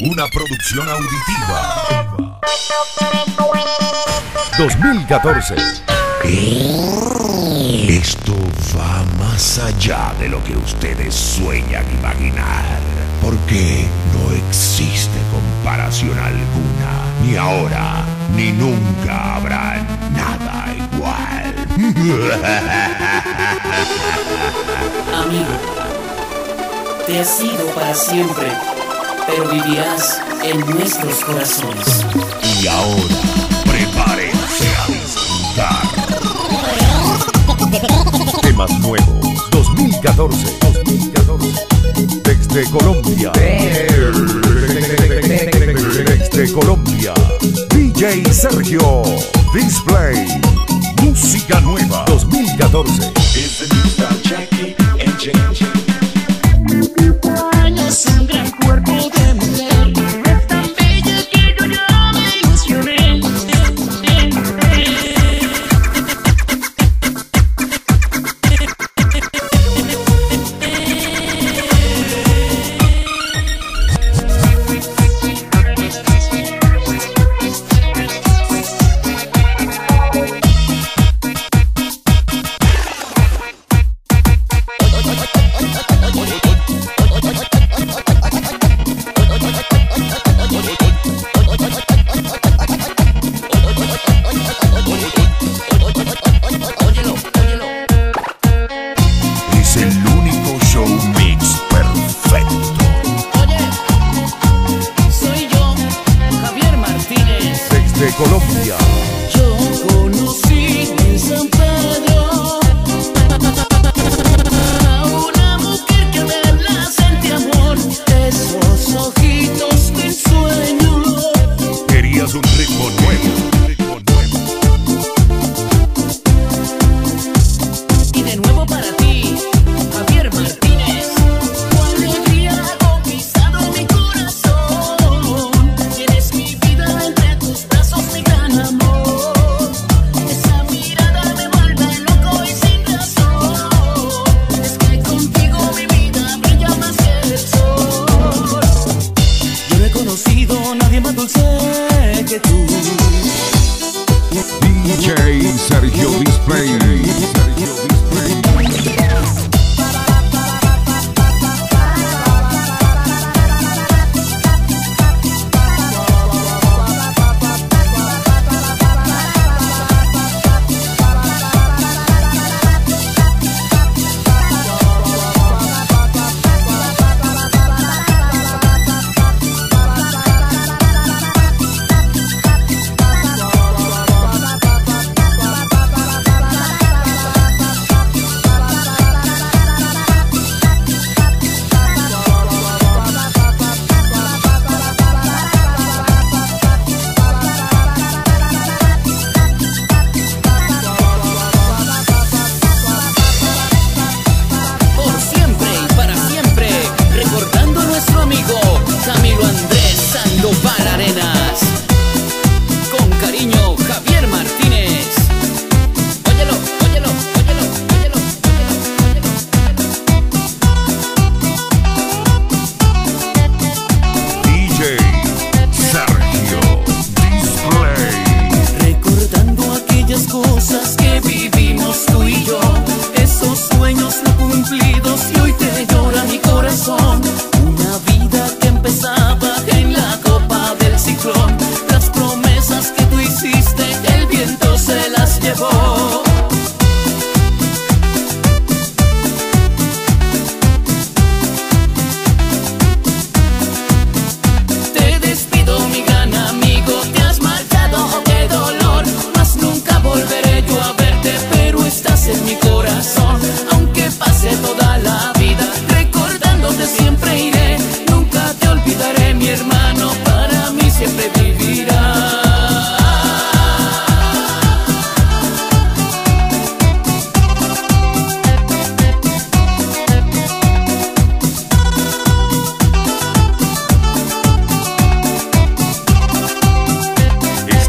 Una producción auditiva. 2014. Esto va más allá de lo que ustedes sueñan imaginar. Porque no existe comparación alguna. Ni ahora, ni nunca habrán nada igual. Amigo, te has ido para siempre pero vivirás en nuestros corazones. Y ahora, prepárense a disfrutar. Temas nuevos 2014. 2014. Desde Colombia. Desde Colombia. DJ Sergio. Display. Música nueva 2014. Changing. Un gran cuerpo. Good.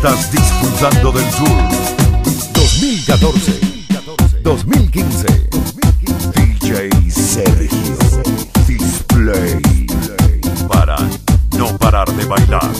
Estás disfrutando del sur. 2014, 2015. DJ Sergio. Display. Para no parar de bailar.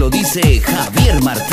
Lo dice Javier Martínez.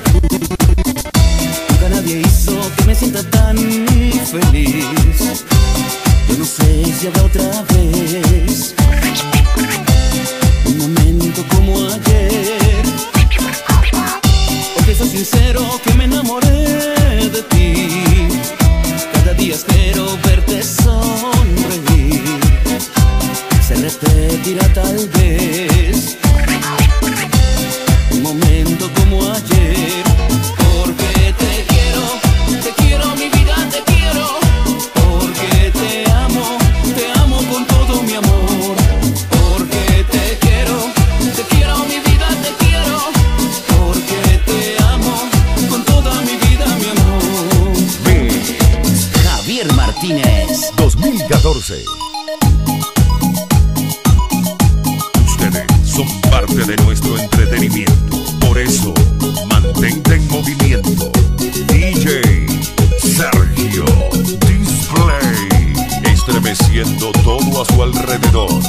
nadie nunca nadie hizo que me sienta tan feliz. Yo no sé si habrá otra vez un momento como ayer. Porque soy sincero que me enamoré de ti. Cada día espero verte sonreír. Se repetirá tal vez. Display. Estremeciendo todo a su alrededor.